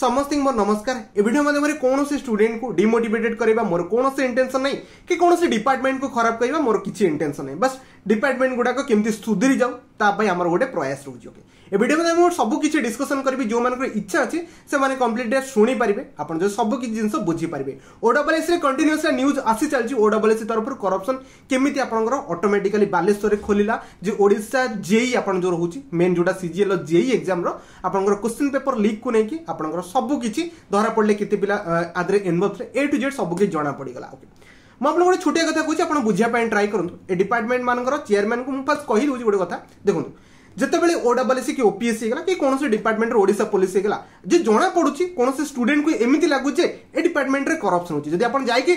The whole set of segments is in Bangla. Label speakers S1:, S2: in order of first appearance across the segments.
S1: समस्त मोर नमस्कार ए भिड मध्यम कौन स्टूडेंट को डिमोटेटेड करा मोर कौन इंटेनसन नहीं कि कौन डिपार्टमेंट को खराब करवा मोर किसी इंटेनसन नहीं बस डिपार्टमेंट गुड़ाक सुधरी जाऊ ତା ପାଇଁ ଆମର ଗୋଟେ ପ୍ରୟାସ ରହୁଛି ଓକେ ଏ ଭିଡ଼ିଓ ମଧ୍ୟ ମୁଁ ସବୁ କିଛି ଡିସ୍କସନ୍ କରିବି ଯେଉଁମାନଙ୍କର ଇଚ୍ଛା ଅଛି ସେମାନେ କମ୍ପ୍ଲିଟ୍ ଶୁଣିପାରିବେ ଆପଣ ଯଦି ସବୁ କିଛି ଜିନିଷ ବୁଝିପାରିବେ ଓଡବ୍ଲଏସ୍ରେ କଣ୍ଟିନ୍ୟୁସ୍ଲି ନ୍ୟୁଜ୍ ଆସି ଚାଲିଛି ଓଡବ୍ଲଏସ୍ ତରଫରୁ କରପ୍ସନ୍ କେମିତି ଆପଣଙ୍କର ଅଟୋମେଟିକାଲି ବାଲେଶ୍ୱରରେ ଖୋଲିଲା ଯେ ଓଡ଼ିଶା ଜେଇ ଆପଣ ଯେଉଁ ରହୁଛି ମେନ୍ ଯେଉଁଟା ସିଜିଏଲ୍ ଜେଇ ଏକ୍ଜାମ୍ର ଆପଣଙ୍କର କୋଶ୍ଚିନ୍ ପେପର୍ ଲିକ୍କୁ ନେଇକି ଆପଣଙ୍କର ସବୁ କିଛି ଧରା ପଡ଼ିଲେ କେତେ ପିଲା ଆଦରେ ଇନଭଲ୍ଭରେ ଏ ଟୁ ଜେଡ୍ ସବୁ କିଛି ଜଣା ପଡ଼ିଗଲା ଓକେ मुझे गोटे छोटे कथ कह आप बुझापी ट्राई करूँ ए डिपार्टमेंट मान चेयरमैन को फास्ट कही दूसरी गोटे क्या देखो जिते ओडब्ल्यू सी कि ओपीएससी होगा कि कौन से डिपार्टमेंटर ओडा पुलिस होगा जो जना पड़ी कौन से स्टूडेंट को एमती लगुचे ए डिपार्टमेंट करपसन होती जब आप जाइए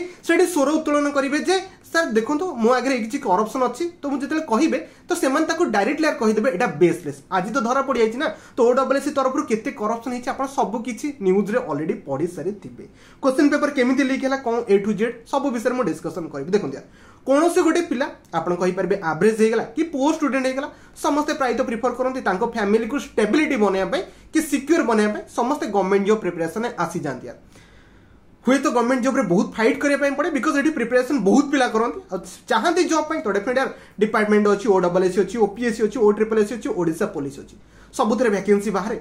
S1: सोर उत्तोलन करेंगे স্যার দেখন্তু মো আগে কিছু করপশন অছি তো মু যেতে কহবে তো সেমান তাকে ডাইরেক্টলি আর কহিদেবে এটা বেসলেস আজি তো ধরা পড়ি যাই না তো ওডবলএসি তরফর কেতে করপশন হয়েছে আপনার সবু কিছু নিউজরে অলরেডি পড়ি সারি থিবে কোশ্চিন পেপর কেমিতি লিক হেলা কোন এ টু জেড সবু বিষয়ে মু ডিসকশন করিবি দেখুন ইয়ার কোণী গোটে পিলা আপনার কহিপারে আভরেজ হয়ে গেল কি পোস্ট স্টুডেন্ট হয়ে গেল সমস্তে প্রায়ত প্রিফর করতে তাঙ্ক ফ্যামিলি কু স্টেবিলিটি বনাইবা কি সিকিউর বনাইবা সমস্তে গভর্নমেন্ট জব প্রিপারেসন আসি যাতে ହୁଏତ ଗଭର୍ଣ୍ଣମେଣ୍ଟ ଜବ୍ରେ ବହୁତ ଫାଇଟ୍ କରିବା ପାଇଁ ପଡ଼େ ବିକଜ ଏଠି ପ୍ରିପାରେସନ୍ ବହୁତ ପିଲା କରନ୍ତି ଆଉ ଚାହାନ୍ତି ଜବ୍ ପାଇଁ ତ ଡେଫିନେଟ୍ ଡିପାର୍ଟମେଣ୍ଟ ଅଛି ଓ ଡବଲ୍ ଏସ୍ ଅଛି ଓ ପିଏସ୍ସି ଅଛି ଓ ଟ୍ରିପଲ୍ ଏସ୍ ଅଛି ଓଡ଼ିଶା ପୋଲିସ ଅଛି ସବୁଥିରେ ଭ୍ୟାକେନ୍ସି ବାହାରେ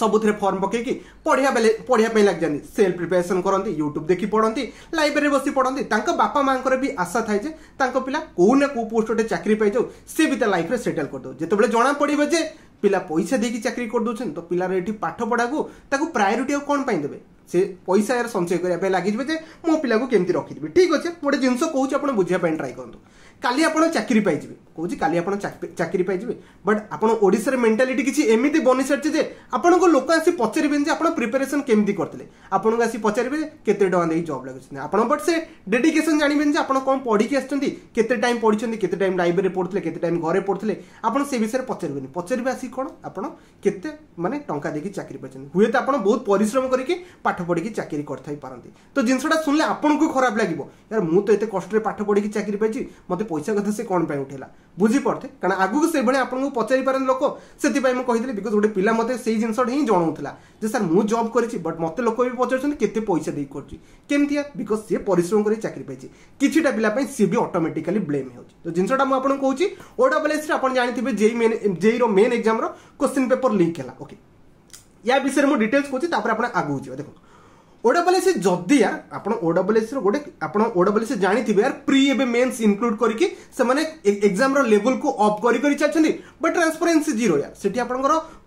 S1: ସବୁଥିରେ ଫର୍ମ ପକେଇକି ପଢ଼ିବା ବେଳେ ପଢ଼ିବା ପାଇଁ ଲାଗିଯାନ୍ତି ସେଲ୍ ପ୍ରିପାରେସନ୍ କରନ୍ତି ୟୁଟ୍ୟୁବ୍ ଦେଖି ପଢ଼ନ୍ତି ଲାଇବ୍ରେରୀରେ ବସି ପଢ଼ନ୍ତି ତାଙ୍କ ବାପା ମାଆଙ୍କର ବି ଆଶା ଥାଏ ଯେ ତାଙ୍କ ପିଲା କେଉଁ ନା କେଉଁ ପୋଷ୍ଟ ଗୋଟେ ଚାକିରି ପାଇଯାଉ ସେ ବି ତା ଲାଇଫ୍ରେ ସେଟେଲ୍ କରିଦେଉ ଯେତେବେଳେ ଜଣାପଡ଼ିବ ଯେ ପିଲା ପଇସା ଦେଇକି ଚାକିରି କରିଦେଉଛନ୍ତି ତ ପିଲାର ଏଠି ପାଠ ପଢ଼ାକୁ ତାକୁ ପ୍ରାୟୋରିଟି ଆଉ କ'ଣ ପାଇଁ ଦେବେ ସେ ପଇସା ଏହାର ସଞ୍ଚୟ କରିବା ପାଇଁ ଲାଗିଯିବେ ଯେ ମୋ ପିଲାକୁ କେମିତି ରଖିଦେବି ଠିକ୍ ଅଛି ଗୋଟେ ଜିନିଷ କହୁଛି ଆପଣ ବୁଝିବା ପାଇଁ ଟ୍ରାଏ କରନ୍ତୁ কালি আপনার চাকরি পাইবে কৌছি কালি আপনার চাকরি পাইবে বট আপনার ওড়শার মেন্টালিটি কিছু এমিতি বনি সারিছে যে আপনার লোক আসি পচারবে যে আপনার প্রিপারেসন কেমি করলে আপনার আসি পচারবে কেতে টাকা দিয়ে জব লাগুছেন আপনার বট সে ডেডিকেসন জাঁবে যে আপনার কম পড়িকি আসছেন কেতে টাইম পড়ছেন কেতে টাইম লাইব্রেরি পড়ুলে কেতে টাইম ঘরে পড়ুলে আপনার সে বিষয়ে পচারবে পচারবে আসি কোণ আপনার কেতে মানে টঙ্কা দিয়ে চাকরি পাইছেন হুয়েত আপনার বহু পরিশ্রম করিকি পাঠ পড়িকি চাকরি করে পারতে তো জিনিসটা শুনলে আপনার খারাপ লাগবে ইয়ার মু তো এত কষ্টরে পাঠ পড়িকি চাকরি পাইছি মতো ପଇସା କଥା ସେ କ'ଣ ପାଇଁ ଉଠେଇଲା ବୁଝିପାରୁଥେ କାରଣ ଆଗକୁ ସେଇଭଳି ଆପଣଙ୍କୁ ପଚାରିପାରନ୍ତି ଲୋକ ସେଥିପାଇଁ ମୁଁ କହିଥିଲି ବିକଜ ଗୋଟେ ପିଲା ମୋତେ ସେଇ ଜିନିଷଟା ହିଁ ଜଣାଉଥିଲା ଯେ ସାର୍ ମୁଁ ଜବ୍ କରିଛି ବଟ୍ ମୋତେ ଲୋକ ବି ପଚାରୁଛନ୍ତି କେତେ ପଇସା ଦେଇ କରୁଛି କେମିତିଆ ବିକଜ ସିଏ ପରିଶ୍ରମ କରି ଚାକିରି ପାଇଛି କିଛିଟା ପିଲା ପାଇଁ ସିଏ ବି ଅଟୋମେଟିକାଲି ବ୍ଲେମ୍ ହେଉଛି ତ ଜିନିଷଟା ମୁଁ ଆପଣଙ୍କୁ କହୁଛି ଓଡବ୍ଲ୍ୟୁଏସ୍ରେ ଆପଣ ଜାଣିଥିବେ ଜେଇ ମେନ୍ ଜେଇର ମେନ୍ ଏକ୍ଜାମ୍ର କୋଶ୍ଚିନ୍ ପେପର ଲିକ୍ ହେଲା ଓକେ ୟା ବିଷୟରେ ମୁଁ ଡିଟେଲ୍ସ କହୁଛି ତାପରେ ଆପଣ ଆଗକୁ ଯିବା ଦେଖନ୍ତୁ ওডব্লুএসি যদি আপনার ওডব্লুএসি গোটে আপনার ওডব্লুএসি জাঁথিবে আর প্রি এবে মেন্স ইনক্লুড করিকি সেমানে এক্সাম র লেভেল কু অফ করি করি চাচ্ছন্তি বাট ট্রান্সপারেন্সি জিরো ইয়ার সেটি আপনার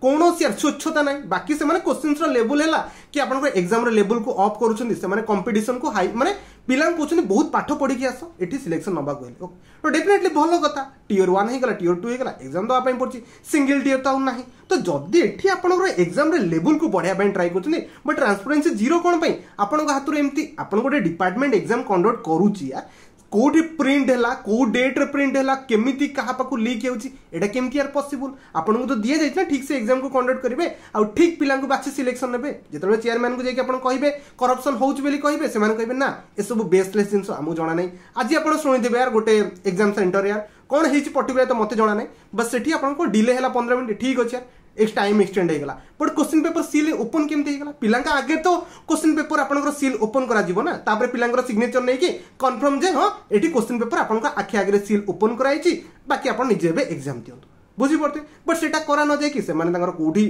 S1: কোণী আর স্বচ্ছতা নাই বাকি সেমানে কোশ্চিন্স র লেভেল হেলা कि आप एक्जाम लेवल को अफ कर कंपिटन को हाई मैंने पिला कौन बहुत पाठ पढ़ आस ये सिलेक्शन ना कहे तो डेफिनेटली भल कथ टीयर वन हो गला टीयर टू हो गला एक्जाम देवाई पड़ी सिंगल टीयर तो ना तो जदि एटी आपर एक्जाम लेवल को बढ़ावाई ट्राई करते बट ट्रांसपेरेन्सी जीरो कौन आप हाथ में एमती आपको गोटे डिपार्टमेंट एक्जाम कंडक्ट करुच्चार কোটি প্রিন্ট হল কেউ ডেট্রে প্রিন্ট হল কমিটি কাহা পাখু লিক হচ্ছে এটা কমিটি আর পসিবল আপনার তো দিয়ে যাই না ঠিক সে এক্সাম কু কন্ডক্ট করবে আিক পিলা বাছি সিলেকশন নেবে যেত চেয়ারম্যান যাই আপনার কে করপশন হোচ বলে কে সে কে না এসব বেসলেস জিনিস আমি জনা নাই আজ আপনার শুনেদেবে আর গোটে এক্সাম সেটর ইয়ার কোণ হয়েছে পর্টিকুলার তো মতো জনা নাই বাট সেটি আপনার ডিলে হল পনেরো মিনিট ঠিক আছে ಎಷ್ಟು ಟೈಮ್ ಎಕ್ಸ್ಟೆಂಡ್ ହେଇଗଲା but question paper seal open କେମିତି ହେଇଗଲା ପିଲାଙ୍କ ଆଗେ ତ କୋଶ୍ଚିନ୍ ପେପର ଆପଣଙ୍କର ସିଲ୍ ଓପନ୍ କରାଯିବ ନା ତାପରେ ପିଲାଙ୍କର ସିଗ୍ନେଚର ନେଇକି କନଫର୍ମ ଯେ ହଁ ଏଠି କୋଶ୍ଚିନ୍ ପେପର ଆପଣଙ୍କ ଆଖି ଆଗରେ ସିଲ୍ ଓପନ୍ କରାଯାଇଛି ବାକି ଆପଣ ନିଜେ ଏବେ ଏକ୍ଜାମ୍ ଦିଅନ୍ତୁ ବୁଝିପାରୁଥିବେ ବଟ୍ ସେଇଟା କରା ନଯାଇକି ସେମାନେ ତାଙ୍କର କେଉଁଠି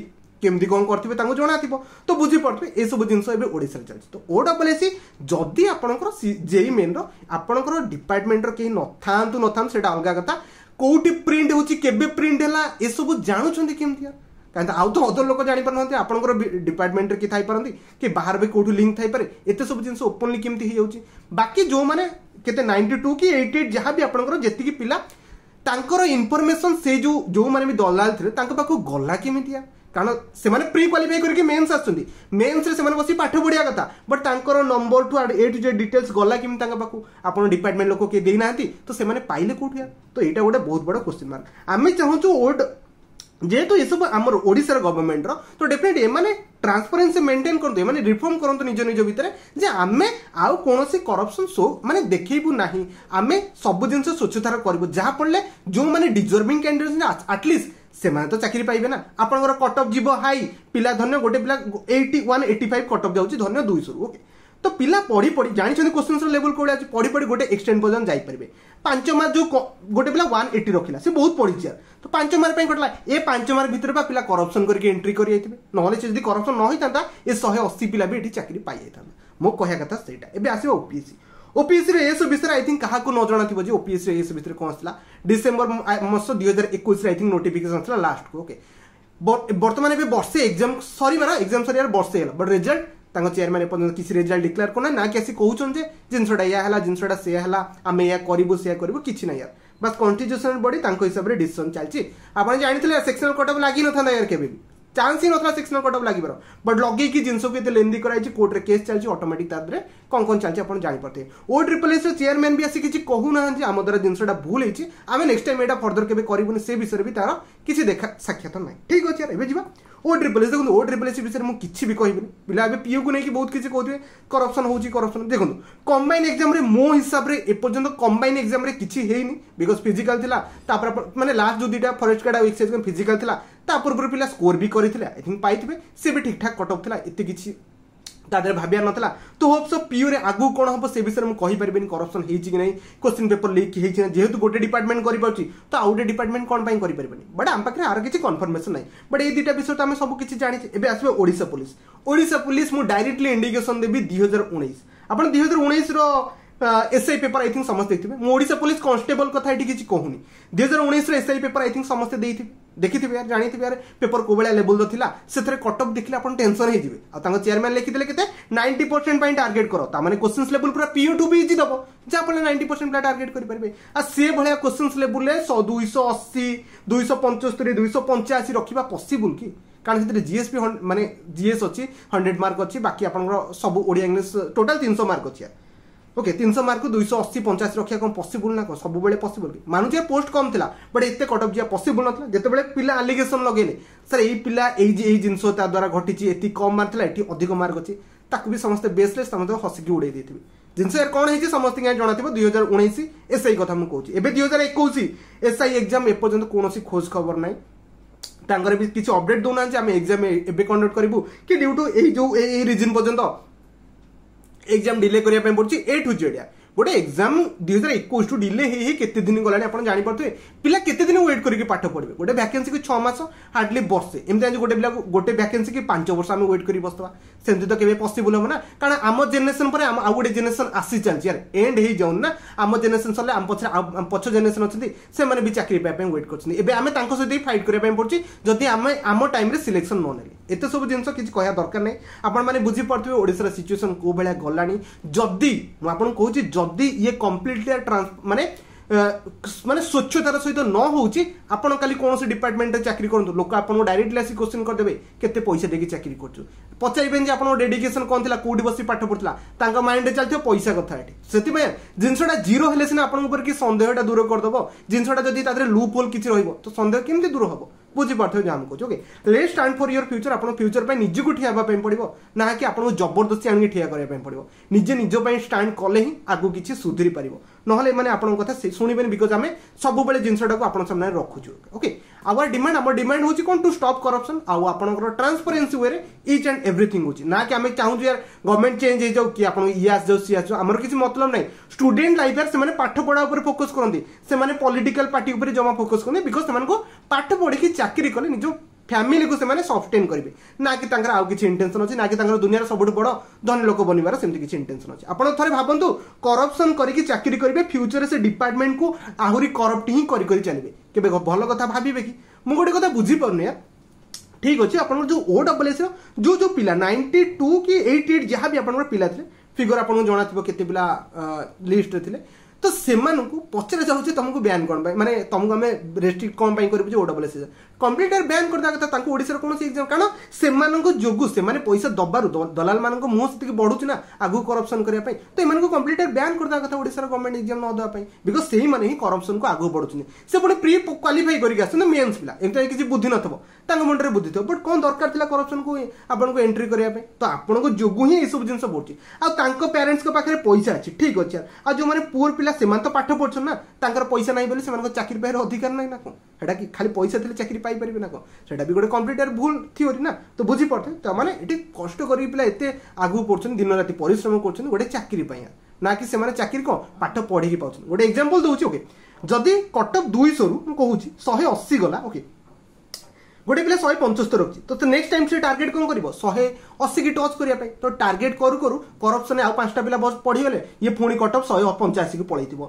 S1: କେମିତି କ'ଣ କରିଥିବେ ତାଙ୍କୁ ଜଣାଥିବ ତ ବୁଝିପାରୁଥିବେ ଏସବୁ ଜିନିଷ ଏବେ ଓଡ଼ିଶାରେ ଚାଲିଛି ତ ଓ ଡବଲ୍ ଏସ୍ ଯଦି ଆପଣଙ୍କର ଜେଇ ମେନ୍ର ଆପଣଙ୍କର ଡିପାର୍ଟମେଣ୍ଟର କେହି ନଥାନ୍ତୁ ନଥାନ୍ତୁ ସେଇଟା ଅଲଗା କଥା କେଉଁଠି ପ୍ରିଣ୍ଟ ହେଉଛି କେବେ ପ୍ରିଣ୍ଟ ହେଲା ଏସବୁ ଜାଣୁଛନ୍ତି କେମିତିଆ कहीं आउ तो अदर लोक जापार ना आप डिपार्टमेंटर किए थपारती कि बाहर भी कौटू लिंक थपे एत सब जिन ओपनली कमी हो बाकी जो मैंने के नाइंटी टू कि एट एट जहाँ भी आपंकर जीक पिला इनफर्मेसन से जो जो मैंने भी दलाल थे गला कि कारण से प्री क्वाफाए करके मेन्स बस पाठ पढ़िया कथ but number two A to Z details गला कम आप डिपार्टमेंट लोक किए देना तो कौटिया तो यहाँ गोटे बहुत बड़ा क्वेश्चन मार्क आम चाहूँ ओल्ड যেহেতু এসবু আমার ওড়িশার গভর্নমেন্টর তো ডেফিনেট এমানে ট্রান্সপারেন্সি মেন্টেন করতো এমানে রিফর্ম করতো নিজ নিজ ভিতরে যে আমি আউ কোণী করপশন শো মানে দেখেইবু না আমি সবু জিনিস স্বচ্ছতার করবু যা ফলে যে ডিজর্ভিং ক্যান্ডিডেট আটলিস্ট ସେମାନେ ତ ଚାକିରି ପାଇବେ ନା ଆପଣଙ୍କର କଟଅଫ୍ ଯିବ ହାଇ ପିଲା ଧନ୍ୟ পিলা ପିଲା eighty one eighty five cutoff ଯାଉଛି ধন্য ଦୁଇଶହରୁ ওকে ତ ପିଲା ପଢ଼ି ପଢ଼ି ଜାଣିଛନ୍ତି କୋଶ୍ଚିନ୍ସର ଲେବୁଲ୍ କୋଉଠି ଅଛି ପଢ଼ି ପଢ଼ି ଗୋଟେ ଏକ୍ସଟେଣ୍ଡ ପର୍ଯ୍ୟନ୍ତ ଯାଇପାରିବେ ପାଞ୍ଚ ମାର୍କ ଯେଉଁ ଗୋଟେ ପିଲା ୱାନ୍ ଏଇଟି ରଖିଲା ସେ ବହୁତ ପଢ଼ିଛି ତ ପାଞ୍ଚ ମାର୍କ ପାଇଁ ଘଟିଲା ଏ ପାଞ୍ଚ ମାର୍କ ଭିତରେ ବା ପିଲା କରପ୍ସନ୍ କରିକି ଏଣ୍ଟ୍ରି କରିଯାଇଥିବେ ନହେଲେ ସେ ଯଦି କରପ୍ସନ୍ ନ ହୋଇଥାନ୍ତା ଏ ଶହେ ଅଶୀ ପିଲା ବି ଏଠି ଚାକିରି ପାଇଯାଇଥାନ୍ତା ମୋ କହିବା କଥା ସେଇଟା ଏବେ ଆସିବ ଓପିଏସ୍ସି ଓପିଏସ୍ସିରେ ଏସବୁ ବିଷୟରେ ଆଇ ଥିଙ୍କ କାହାକୁ ନ ଜଣାଥିବ ଯେ ଓପିଏସ୍ସିରେ ଏସବୁ ଭିତରେ କ'ଣ ଆସିଲା ଡିସେମ୍ବର ମାସ ଦୁଇ ହଜାର ଏକୋଇଶରେ ଆଇ ଥିଙ୍କ ନୋଟିଫିକେସନ୍ ଆସିଲା ଲାଷ୍ଟକୁ ଓକେ ବର୍ତ୍ତମାନ ଏବେ ବର୍ଷେ ଏକ୍ଜାମ୍ ସରିବାର ଏକ୍ଜାମ୍ ସରିବାର ବର୍ଷେ ହେଲା ବଟ୍ ରେଜଲ୍ଟ ତାଙ୍କ ଚେୟାରମ୍ୟାନ୍ ଏପର୍ଯ୍ୟନ୍ତ କିଛି ରେଜଲ୍ଟ ଡିକ୍ଲେୟାର କରୁନାହିଁ ନା କି ଆସି କହୁଛନ୍ତି ଯେ ଜିନିଷଟା ଏଇଆ ହେଲା ଜିନିଷଟା ସେୟା ହେଲା ଆମେ ଏଇଆ କରିବୁ ସେୟା କରିବୁ କିଛି ନାହିଁ ୟାର ବାସ୍ କଣ୍ଷ୍ଟିଚ୍ୟୁସନାଲ ବଡି ତାଙ୍କ ହିସାବରେ ଡିସିସନ୍ ଚାଲିଛି ଆପଣ ଜାଣିଥିଲେ ସେକ୍ସନାଲ କଟଅଫ୍ ଲାଗିନଥାନ୍ତା ୟାର କେବେ ବି ଚାନ୍ସ ହିଁ ନଥିଲା ସେକ୍ସନାଲ କଟଅଫ୍ ଲାଗିବାର ବଟ୍ ଲଗେଇକି ଜିନିଷକୁ ଏତେ ଲେନ୍ଦି କରାଯାଇଛି କୋର୍ଟରେ କେସ୍ ଚାଲିଛି ଅଟୋମେଟିକ୍ ତା ଦେହରେ କ'ଣ କ'ଣ ଚାଲିଛି ଆପଣ ଜାଣିପାରୁଥିବେ ଓ ଟ୍ରିପଲ୍ ଏସ୍ର ଚେୟାରମ୍ୟାନ୍ ବି ଆସି କିଛି କହୁନାହାନ୍ତି ଆମ ଦ୍ୱାରା ଜିନିଷଟା ଭୁଲ ହେଇଛି ଆମେ ନେକ୍ସଟ ଟାଇମ୍ ଏଇଟା ଫର୍ଦର କେବେ କରିବୁନି ସେ ବିଷୟରେ ବି ତାର କିଛି ଦେଖା ସାକ୍ଷାତ ନାହିଁ ଠିକ୍ ଅଛି ୟାର ଏବେ ଯିବା ଓ ଟ୍ରିପଲ୍ ଦେଖନ୍ତୁ ଓ ଟ୍ରିପଲ୍ ବିଷୟରେ ମୁଁ କିଛି ବି କହିବିନି ପିଲା ଏବେ ପିଓକୁ ନେଇକି ବହୁତ କିଛି କହୁଥିବେ କରପ୍ସନ୍ ହେଉଛି କରପସନ୍ ଦେଖନ୍ତୁ କମ୍ବାଇନ୍ ଏକ୍ଜାମ୍ରେ ମୋ ହିସାବରେ ଏପର୍ଯ୍ୟନ୍ତ କମ୍ବାଇନ୍ ଏକ୍ଜାମ୍ରେ କିଛି ହେଇନି ବିକଜ୍ ଫିଜିକାଲ୍ ଥିଲା ତାପରେ ମାନେ ଲାଷ୍ଟ ଯେଉଁ ଦୁଇଟା ଫରେଷ୍ଟ ଗାର୍ଡ଼ ଆଉ ଏକ୍ସାଇଜ୍ ଫିଜିକାଲ୍ ଥିଲା ତା ପୂର୍ବରୁ ପିଲା ସ୍କୋର ବି କରିଥିଲା ଆଇ ଥିଙ୍କ ପାଇଥିବେ ସେ ବି ଠିକ୍ଠାକ୍ କଟ୍ ଅଫ୍ ଥିଲା ଏତେ କିଛି ତା ଦେହରେ ଭାବିବାର ନଥିଲା ତ ହୋପ୍ସ ପିୟୁରେ ଆଗକୁ କ'ଣ ହେବ ସେ ବିଷୟରେ ମୁଁ କହିପାରିବିନି କରପ୍ସନ୍ ହେଇଛି କି ନାହିଁ କୋଶ୍ଚିନ୍ ପେପର ଲିକ୍ ହେଇଛି ନା ଯେହେତୁ ଗୋଟେ ଡିପାର୍ଟମେଣ୍ଟ କରିପାରୁଛି ତ ଆଉ ଗୋଟେ ଡିପାର୍ଟମେଣ୍ଟ କ'ଣ ପାଇଁ କରିପାରିବନି ବଟ୍ ଆମ ପାଖରେ ଆର କିଛି କନଫର୍ମେସନ୍ ନାହିଁ ବଟ୍ ଏଇ ଦୁଇଟା ବିଷୟ ତ ଆମେ ସବୁ କିଛି ଜାଣିଛେ ଏବେ ଆସିବେ ଓଡ଼ିଶା ପୋଲିସ ଓଡ଼ିଶା ପୋଲିସ ମୁଁ ଡାଇରେକ୍ଟଲି ଇଣ୍ଡିକେସନ୍ ଦେବି ଦୁଇ ହଜାର ଉଣେଇଶ ଆପଣ ଦୁଇ ହଜାର ଉଣେଇଶର ଏସ୍ଆଇ ପେପର ଆଇ ଥିଙ୍କ ସମସ୍ତେ ଦେଇଥିବେ ମୁଁ ଓଡ଼ିଶା ପୋଲିସ କନଷ୍ଟେବଲ କଥା ଏଠି କିଛି କହୁନି ଦୁଇ ହଜାର ଉଣେଇଶରେ ଏସ୍ଆଇ ପେପର ଆଇ ଥିଙ୍କ ସମସ୍ତେ ଦେଇଥିବେ ଦେଖିଥିବେ ୟାର ଜାଣିଥିବେ ୟାର ପେପର କୋଉ ଭଳିଆ ଲେବୁଲର ଥିଲା ସେଥିରେ କଟଅଫ୍ ଦେଖିଲେ ଆପଣ ଟେନସନ୍ ହେଇଯିବେ ଆଉ ତାଙ୍କ ଚେୟାରମ୍ୟାନ୍ ଲେଖିଦେଲେ କେତେ ନାଇଣ୍ଟି ପରସେଣ୍ଟ ପାଇଁ ଟାର୍ଗେଟ କର ତାମାନେ କୋଶ୍ଚିନ୍ସ ଲେବୁଲ ପୁରା ପିଓ ଟୁ ବି ଇଜି ଦେବ ଯାହାଫଳରେ ନାଇଣ୍ଟି ପରସେଣ୍ଟ ପିଲା ଟାର୍ଗେଟ କରିପାରିବେ ଆଉ ସେ ଭଳିଆ କୋଶ୍ଚିନ୍ସ ଲେବୁଲରେ ଦୁଇଶହ ଅଶୀ ଦୁଇଶହ ପଞ୍ଚସ୍ତରୀ ଦୁଇଶହ ପଞ୍ଚାଅଶୀ ରଖିବା ପସିବୁଲ୍ କି କାରଣ ସେଥିରେ ଜିଏସ୍ ବି ମାନେ ଜିଏସ୍ ଅଛି ହଣ୍ଡ୍ରେଡ଼ ମାର୍କ ଅଛି ବାକି ଆପଣଙ୍କର ସବୁ ଓଡ଼ିଆ ଇଂଲିଶ ଟୋଟାଲ ତିନିଶହ ମାର୍କ ଅଛି ୟାର ওকে তিনশো মার্কু দুইশহ অশী পঞ্চাশ রক্ষা কম পসিবল না কম সবুলে পসিবল কি মানুষ পোস্ট কম লা বট এতে কটক যা পসিবল নথিলা যেতবে পিলা আলিগেসন লগাইলে স্যার এই পিলা এই যে এই জিনিস তা দ্বারা ঘটিছে এটি কম মার্ক লা এটি অধিক মার্ক অছি তাকে বি সমস্তে বেসলে সমস্ত হসিকি উড়াই দিয়ে জিনিস কম হয়েছে সমস্ত জনাথিব দুই হাজার উনিশ এসআই কথা মু কৌছি এবে দুই হাজার একুশ এসআই এক্সাম এপর্যন্ত কোণী খোঁজ খবর নাই তাঙ্কর বি কিছু অপডেট দেউনা আমি এক্সাম এবে কন্ডক্ট করবু কি ডিউ টু এই যে এই রিজন পর্যন্ত ଏକ୍ଜାମ୍ ଡିଲେ କରିବା ପାଇଁ ପଡ଼ୁଛି ଏଇଠୁ ହେଉଛି ଏଇଟା ଗୋଟେ ଏକ୍ଜାମ୍ ଦୁଇ ହଜାର ଏକୋଇଶରୁ ଡିଲେ ହେଇ ହେଇ କେତେ ଦିନ ଗଲାଣି ଆପଣ ଜାଣିପାରୁଥିବେ ପିଲା କେତେ ଦିନ ୱେଟ୍ କରିକି ପାଠ ପଢ଼ିବେ ଗୋଟେ ଭ୍ୟାକେନ୍ସିକି ଛଅ ମାସ ହାର୍ଡ଼ଲି ବର୍ଷେ ଏମିତି ଆଜି ଗୋଟେ ପିଲାକୁ ଗୋଟେ ଭ୍ୟାକେନ୍ସି କି ପାଞ୍ଚ ବର୍ଷ ଆମେ ୱେଟ୍ କରି ବସିବା ସେମିତି ତ କେବେ ପସିବୁଲ୍ ହେବ ନା କାରଣ ଆମ ଜେନେରେସନ୍ ପରେ ଆମ ଆଉ ଗୋଟେ ଜେନେରେସନ୍ ଆସି ଚାଲିଛି ଆରେ ଏଣ୍ଡ ହେଇଯାଉନି ନା ଆମ ଜେନେରେସନ୍ ସରିଲେ ଆମ ପଛରେ ପଛ ଜେନେରେସନ୍ ଅଛନ୍ତି ସେମାନେ ବି ଚାକିରି ପାଇବା ପାଇଁ ୱେଟ୍ କରୁଛନ୍ତି ଏବେ ଆମେ ତାଙ୍କ ସହିତ ଫାଇଟ୍ କରିବା ପାଇଁ ପଡ଼ୁଛି ଯଦି ଆମେ ଆମ ଟାଇମ୍ରେ ସିଲେକ୍ସନ୍ ନ ନେଲେ ଏତେ ସବୁ ଜିନିଷ କିଛି କହିବା ଦରକାର ନାହିଁ ଆପଣମାନେ ବୁଝିପାରୁଥିବେ ଓଡ଼ିଶାର ସିଚୁଏସନ୍ କେଉଁ ଭଳିଆ ଗଲାଣି ଯଦି ମୁଁ ଆପଣଙ୍କୁ କହୁଛି ଯଦି ଇଏ କମ୍ପ୍ଲିଟଲି ମାନେ ମାନେ ସ୍ୱଚ୍ଛତାର ସହିତ ନ ହେଉଛି ଆପଣ କାଲି କୌଣସି ଡିପାର୍ଟମେଣ୍ଟରେ ଚାକିରି କରନ୍ତୁ ଲୋକ ଆପଣଙ୍କୁ ଡାଇରେକ୍ଟଲି ଆସି କୋଶ୍ଚିନ୍ କରିଦେବେ କେତେ ପଇସା ଦେଇକି ଚାକିରି କରୁଛୁ ପଚାରିବେନି ଯେ ଆପଣଙ୍କ ଡେଡିକେସନ୍ କ'ଣ ଥିଲା କେଉଁଠି ବସି ପାଠ ପଢ଼ୁଥିଲା ତାଙ୍କ ମାଇଣ୍ଡରେ ଚାଲିଥିବ ପଇସା କଥା ଏଠି ସେଥିପାଇଁ ଜିନିଷଟା ଜିରୋ ହେଲେ ସିନା ଆପଣଙ୍କ ଉପରେ କି ସନ୍ଦେହଟା ଦୂର କରିଦେବ ଜିନିଷଟା ଯଦି ତା ଦେହରେ ଲୁପ୍ ହୋଲ୍ କିଛି ରହିବ ତ ସନ୍ଦେହ କେମିତି ଦୂର ହେବ ବୁଝିପାରୁଥିବେ ଯାହା ମୁଁ କହୁଛି okay let stand for year future ଆପଣ ଫ୍ୟୁଚର ପାଇଁ ନିଜକୁ ଠିଆ ହେବା ପାଇଁ ପଡ଼ିବ ନା କି ଆପଣଙ୍କୁ ଜବରଦସ୍ତି ଆଣିକି ଠିଆ କରିବା ପାଇଁ ପଡ଼ିବ ନିଜେ ନିଜ ପାଇଁ ଷ୍ଟାଣ୍ଡ କଲେ ହିଁ ଆଗକୁ କିଛି ସୁଧୁରି ପାରିବ নহলে এমানে আপনার কথা শুণবেনি বিকজ আমি সবুলে জিনিসটা আপনার সামনে রাখুছু ওকে আওয়ার ডিমান্ড আমার ডিমান্ড হচ্ছে কোন টু স্টপ করপশন আপনার transparency way each and everything হচ্ছে না কি আমি চাহুছু ইয়ার গভর্নমেন্ট চেঞ্জ হয়ে যাও কি আপনার ইয়ে আসিযাও সি আসিযাও আমার কিছু মতলব নাই স্টুডেন্ট লাইফ আর সে পাঠ পড়া উপরে ফোকস করতে সে পলিটিক্যাল পার্টি উপরে জমা ফোকস করতে বিকজ সে পাঠ পড়ি চাকরি কলে নিজ ଫ୍ୟାମିଲିକୁ ସେମାନେ ସଫ୍ଟେନ୍ କରିବେ ନା କି ତାଙ୍କର ଆଉ କିଛି ଇଣ୍ଟେନସନ୍ ଅଛି ନା କି ତାଙ୍କର ଦୁନିଆର ସବୁଠୁ ବଡ଼ ଧନୀ ଲୋକ ବନିବାର ସେମିତି କିଛି ଇଣ୍ଟେନସନ୍ ଅଛି ଆପଣ ଥରେ ଭାବନ୍ତୁ କରପସନ୍ କରିକି ଚାକିରି କରିବେ ଫ୍ୟୁଚର୍ରେ ସେ ଡିପାର୍ଟମେଣ୍ଟକୁ ଆହୁରି କରପ୍ଟ ହିଁ କରି କରି ଚାଲିବେ କେବେ ଭଲ କଥା ଭାବିବେ କି ମୁଁ ଗୋଟେ କଥା ବୁଝିପାରୁନି ଠିକ୍ ଅଛି ଆପଣଙ୍କର ଯେଉଁ ଓ ଡବଲ୍ ଏସ୍ର ଯେଉଁ ଯେଉଁ ପିଲା ନାଇଣ୍ଟି ଟୁ କି ଏଇଟି ଏଇଟ୍ ଯାହା ବି ଆପଣଙ୍କର ପିଲା ଥିଲେ ଫିଗର ଆପଣଙ୍କୁ ଜଣାଥିବ କେତେ ପିଲା ଲିଷ୍ଟରେ ଥିଲେ तो से पचरा चाहिए तुमक ब्यान कौन मैंने तुमक आम रेस्ट्रिक्ट कौन पर ओडबल कंप्लीटर ब्यान कर देखा कथा कौन एक्जाम कारण से जोगु पैसा दबार दलाल मान मुह से बढ़ू ना आगू करपसन करने तो इन कंप्लीटर ब्यान कर दिया कथा ओडार गवर्नमेंट एक्जाम न नदेप बिकज से ही करपसन को आगू बढ़ुचे से पुणी प्रि क्वाफाई करके आस मेन्स पिला एम किसी बुद्धि न थो थोड़ा मुंडे बुद्धि थोड़ा बट कौन दरकार थी करपसन को आपको एंट्री करने तो आपको जो ही सब जिन बढ़ुच्छे आ पैसा अच्छी ठीक अच्छे आज जो मैंने पुअर पिला ସେମାନେ ତ ପାଠ ପଢ଼ୁଛନ୍ତି ନା ତାଙ୍କର ପଇସା ନାହିଁ ବୋଲି ସେମାନଙ୍କ ଚାକିରି ପାଇବାର ଅଧିକାର ନାହିଁ ନା କ'ଣ ସେଇଟା କି ଖାଲି ପଇସା ଥିଲେ ଚାକିରି ପାଇପାରିବେ ନା କ'ଣ ସେଇଟା ବି ଗୋଟେ କମ୍ପ୍ଲିଟ୍ ଭୁଲ ଥିଓରି ନା ତ ବୁଝିପାରୁଥିବେ ତାମାନେ ଏଠି କଷ୍ଟ କରିକି ପିଲା ଏତେ ଆଗକୁ ପଢ଼ୁଛନ୍ତି ଦିନରାତି ପରିଶ୍ରମ କରୁଛନ୍ତି ଗୋଟେ ଚାକିରି ପାଇଁ ନା କି ସେମାନେ ଚାକିରି କ'ଣ ପାଠ ପଢ଼ିକି ପାଉଛନ୍ତି ଗୋଟେ ଏକ୍ଜାମ୍ପଲ୍ ଦେଉଛି ଓକେ ଯଦି କଟକ ଦୁଇଶହରୁ ମୁଁ କହୁଛି ଶହେ ଅଶୀ ଗଲା ଓକେ ଗୋଟେ ପିଲା ଶହେ ପଞ୍ଚସ୍ତର ରଖିଛି ତ ନେକ୍ସଟ ଟାଇମ୍ ସେ ଟାର୍ଗେଟ୍ କ'ଣ କରିବ ଶହେ ଅଶୀକି ଟଚ୍ କରିବା ପାଇଁ ତ ଟାର୍ଗେଟ୍ କରୁ କରୁ କରପ୍ସନ୍ ଆଉ ପାଞ୍ଚଟା ପିଲା ପଢ଼ିଗଲେ ଇଏ ପୁଣି କଟ୍ ଅଫ୍ ଶହେ ପଞ୍ଚାଅଶୀକୁ ପଳେଇଥିବ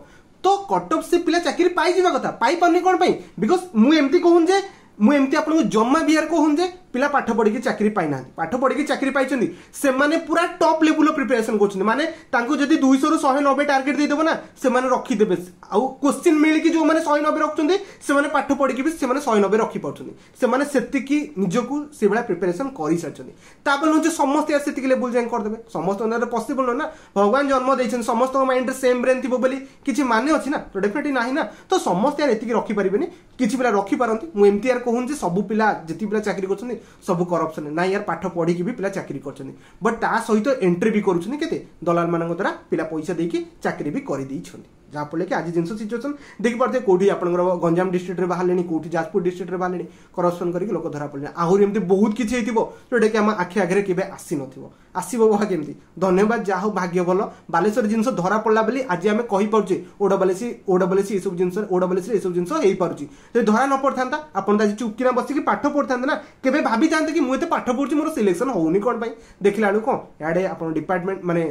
S1: ତ କଟ୍ ଅଫ୍ ସେ ପିଲା ଚାକିରି ପାଇଯିବା କଥା ପାଇପାରୁନି କ'ଣ ପାଇଁ ବିକଜ ମୁଁ ଏମିତି କହୁନି ଯେ ମୁଁ ଏମିତି ଆପଣଙ୍କୁ ଜମା ବିହାର କହୁନି ଯେ ପିଲା ପାଠ ପଢ଼ିକି ଚାକିରି ପାଇନାହାନ୍ତି ପାଠ ପଢ଼ିକି ଚାକିରି ପାଇଛନ୍ତି ସେମାନେ ପୁରା ଟପ୍ ଲେବୁଲ୍ର ପ୍ରିପାରେସନ୍ କରୁଛନ୍ତି ମାନେ ତାଙ୍କୁ ଯଦି ଦୁଇଶହରୁ ଶହେ ନବେ ଟାର୍ଗେଟ୍ ଦେଇଦେବ ନା ସେମାନେ ରଖିଦେବେ ଆଉ କୋଶ୍ଚିନ୍ ମିଳିକି ଯେଉଁମାନେ ଶହେ ନବେ ରଖୁଛନ୍ତି ସେମାନେ ପାଠ ପଢ଼ିକି ବି ସେମାନେ ଶହେ ନବେ ରଖିପାରୁଛନ୍ତି ସେମାନେ ସେତିକି ନିଜକୁ ସେଭଳିଆ ପ୍ରିପାରେସନ୍ କରିସାରିଛନ୍ତି ତାପରେ ନୁହେଁ ଯେ ସମସ୍ତେ ସେତିକି ଲେବୁଲ୍ ଯାଏଁ କରିଦେବେ ସମସ୍ତଙ୍କ ପସିବଲ୍ ନୁହେଁ ନା ଭଗବାନ ଜନ୍ମ ଦେଇଛନ୍ତି ସମସ୍ତଙ୍କ ମାଇଣ୍ଡରେ ସେମ୍ ବ୍ରେନ୍ ଥିବ ବୋଲି କିଛି ମାନେ ଅଛି ନା ତ ଡେଫିନେଟଲି ନାହିଁ ନା ତ ସମସ୍ତେ ଏତିକି ରଖିପାରିବେନି କିଛି ପିଲା ରଖିପାରନ୍ତି ମୁଁ ଏମିତି ଆର କହୁନି ଯେ ସବୁ ପିଲା ଯେତିକି ପିଲା ଚାକିରି କରୁଛନ୍ତି ସବୁ କରପ୍ସନ୍ ନା ୟାର ପାଠ ପଢ଼ିକି ବି ପିଲା ଚାକିରି କରୁଛନ୍ତି ବଟ୍ ତା ସହିତ ଏଣ୍ଟ୍ରି ବି କରୁଛନ୍ତି କେତେ ଦଲାଲମାନଙ୍କ ଦ୍ୱାରା ପିଲା ପଇସା ଦେଇକି ଚାକିରି ବି କରିଦେଇଛନ୍ତି ଯାହାଫଳରେ କି ଆଜି ଜିନିଷ ସିଚୁଏସନ୍ ଦେଖିପାରୁଥିବେ କେଉଁଠି ଆପଣଙ୍କର ଗଞ୍ଜାମ ଡିଷ୍ଟ୍ରିକ୍ଟରେ ବାହାରିଲେଣି କେଉଁଠି ଯାଜପୁର ଡିଷ୍ଟ୍ରିକ୍ଟରେ ବାହାରିଲେଣି କରପ୍ସନ୍ କରିକି ଲୋକ ଧରାପଡ଼ିଲେଣି ଆହୁରି ଏମିତି ବହୁତ କିଛି ହେଇଥିବ ଯେଉଁଟାକି ଆମ ଆଖି ଆଗରେ କେବେ ଆସିନଥିବ ଆସିବ ବହା କେମିତି ଧନ୍ୟବାଦ ଯାହା ହଉ ଭାଗ୍ୟ ଭଲ ବାଲେଶ୍ୱର ଜିନିଷ ଧରା ପଡ଼ିଲା ବୋଲି ଆଜି ଆମେ କହିପାରୁଛେ ଓଡବ୍ଲ୍ୟୁସି ଓଡବ୍ଲ୍ୟୁସି ଏସବୁ ଜିନିଷ ଓଡବ୍ଲ୍ୟୁସିରେ ଏସବୁ ଜିନିଷ ହେଇପାରୁଛି ଯଦି ଧରା ନ ପଡ଼ିଥାନ୍ତା ଆପଣ ତ ଆଜି ଚୁପକିନା ବସିକି ପାଠ ପଢ଼ିଥାନ୍ତେ ନା କେବେ ଭାବିଥାନ୍ତେ କି ମୁଁ ଏତେ ପାଠ ପଢ଼ୁଛି ମୋର ସିଲେକ୍ସନ୍ ହେଉନି କ'ଣ ପାଇଁ ଦେଖିଲା ବେଳକୁ କ'ଣ ଇଆଡ଼େ ଆପଣ ଡିପାର୍ଟମେଣ୍ଟ ମାନେ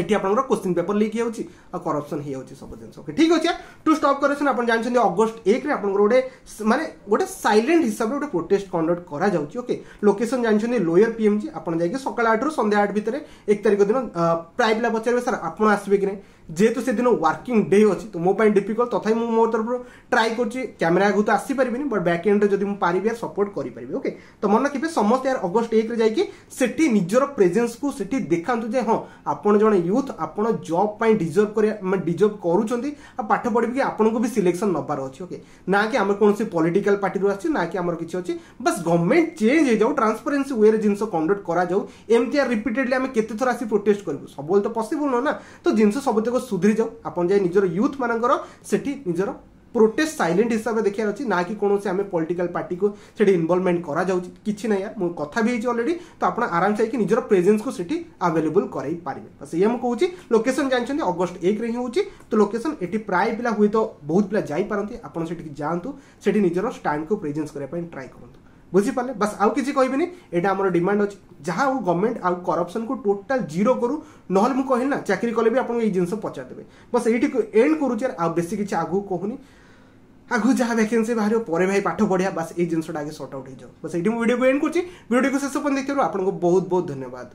S1: এটি আপনার কোশ্চিন পেপর লিক হচ্ছে আরপশন হয়ে সব জিনিস ওকে ঠিক আছে টু স্টপ করেছেন আপনার জাঁচান অগস্ট একরে আপনার গোটে মানে গোটে সাইলেন্ট হিসাবে গোটে প্রোটেস্ট কন্ডক্ট করা যাচ্ছে ওকে লোকেসন জাঁচান লোয়ার পিএমজি আপনার যাই সকাল আট রু সন্ধ্যা আট ভিতরে এক তারিখ দিন প্রাইভেলা পচারে স্যার আপনার আসবে কি না যেহেতু সেদিন ওয়ার্কিং ডে অছি তো মো পাই ডিফিকল্ট তথাপি মু মো তরফ ট্রাই করছি ক্যামেরা আগুক তো আসিপারিবিনি বাট ব্যাক এন্ডরে যদি মু পারিবি আর সাপোর্ট করি পারিবি ওকে তো মনে রাখিবে সমস্ত আর অগস্ট 1 একরে যাইকি সেটি প্রেজেন্স প্রেজেন্সকু সেটি দেখান্তু যে হ্যাঁ আপন জন ইউথ আপন জব পাই ডিজার্ভ করে মানে ডিজার্ভ করুচন্তি আর পাঠ পড়িবি কি আপনাকে বি সিলেকশন নবার অছি ওকে না কি আমার কোনসি পলিটিক্যাল পার্টি রু আসছে না কি আমার কিছু অছি বাস গভর্নমেন্ট চেঞ্জ হয়ে যাও ট্রান্সপারেন্সি ওয়ে রে জিনিস কন্ডক্ট করা যাও এমতি আর রিপিটেডলি আমি কেতে থর আসি প্রোটেস্ট করিব সবল তো পসিবল না তো জিনিস সবুতক ସୁଧୁରି ଯାଉ ଆପଣ ଯାଇ ନିଜର ୟୁଥ୍ ମାନଙ୍କର ସେଠି ନିଜର ପ୍ରୋଟେଷ୍ଟ ସାଇଲେଣ୍ଟ ହିସାବରେ ଦେଖିବାର ଅଛି ନା କି କୌଣସି ଆମେ ପଲିଟିକାଲ ପାର୍ଟିକୁ ସେଠି ଇନଭଲ୍ଭମେଣ୍ଟ କରାଯାଉଛି କିଛି ନାହିଁ ୟାର ମୁଁ କଥା ବି ହେଇଛି ଅଲରେଡ଼ି ତ ଆପଣ ଆରାମସେ ହେଇକି ନିଜର ପ୍ରେଜେନ୍ସକୁ ସେଠି ଆଭେଲେବୁଲ୍ କରାଇ ପାରିବେ ତ ସେଇଆ ମୁଁ କହୁଛି ଲୋକେସନ୍ ଜାଣିଛନ୍ତି ଅଗଷ୍ଟ ଏକରେ ହିଁ ହେଉଛି ତ ଲୋକେସନ୍ ଏଠି ପ୍ରାୟ ପିଲା ହୁଏତ ବହୁତ ପିଲା ଯାଇପାରନ୍ତି ଆପଣ ସେଠିକି ଯାଆନ୍ତୁ ସେଠି ନିଜର ଷ୍ଟାଣ୍ଡକୁ ପ୍ରେଜେନ୍ସ କରିବା ପାଇଁ ଟ୍ରାଏ କରନ୍ତୁ ବୁଝିପାରିଲେ ବାସ୍ ଆଉ କିଛି କହିବିନି ଏଇଟା ଆମର ଡିମାଣ୍ଡ ଅଛି ଯାହା ହଉ ଗଭର୍ଣ୍ଣମେଣ୍ଟ ଆଉ କରପ୍ସନକୁ ଟୋଟାଲ୍ ଜିରୋ କରୁ ନହେଲେ ମୁଁ କହିଲି ନା ଚାକିରି କଲେ ବି ଆପଣଙ୍କୁ ଏଇ ଜିନିଷ ପଚାରିଦେବେ ବାସ୍ ଏଇଠିକୁ ଏଣ୍ଡ କରୁଛି ଆଉ ବେଶୀ କିଛି ଆଗକୁ କହୁନି ଆଗକୁ ଯାହା ଭ୍ୟାକେନ୍ସି ବାହାରିବ ପରେ ଭାଇ ପାଠ ପଢ଼ିବା ବାସ୍ ଏଇ ଜିନିଷଟା ଆଗେ ସର୍ଟ ଆଉଟ୍ ହେଇଯାଉ ବାସ୍ ଏଇଠି ମୁଁ ଭିଡ଼ିଓକୁ ଏଣ୍ଡ କରୁଛି ଭିଡ଼ିଓକୁ ଶେଷ ପର୍ଯ୍ୟନ୍ତ ଦେଖିବାରୁ ଆପଣଙ୍କୁ ବହୁତ ବହୁତ ଧନ୍ୟବାଦ